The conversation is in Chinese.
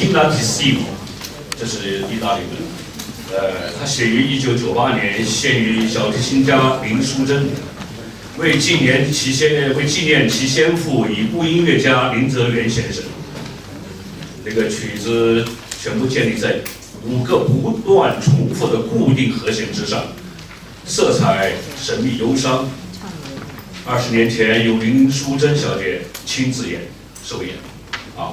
Martina Di Simo，这是意大利文。呃，他写于一九九八年，献于小提琴家林淑珍，为纪念其先为纪念其先父已故音乐家林泽元先生。这个曲子全部建立在五个不断重复的固定和弦之上，色彩神秘忧伤。二十年前由林淑珍小姐亲自演首演，啊。